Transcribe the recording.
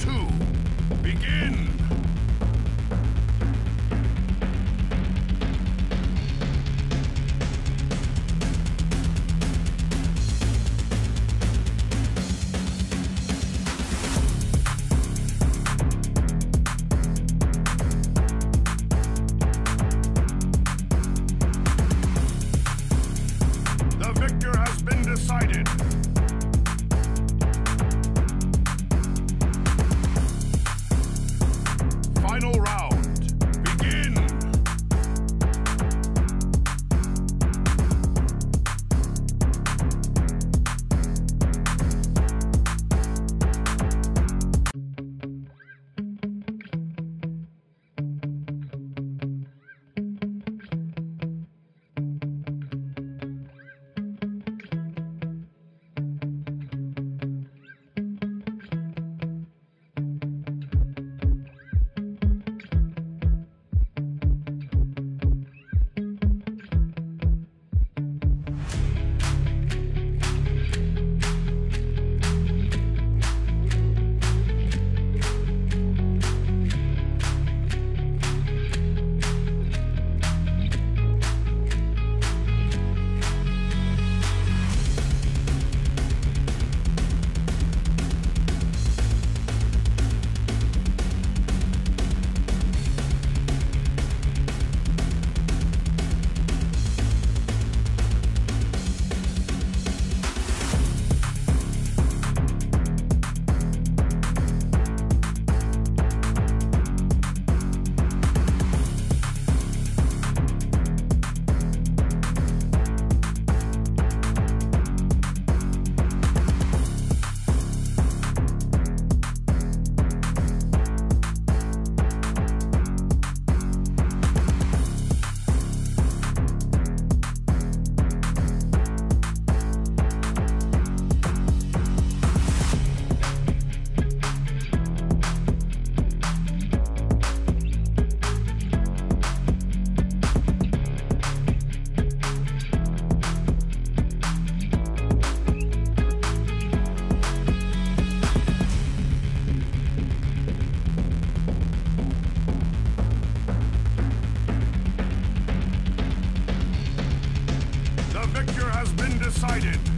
two. Begin. The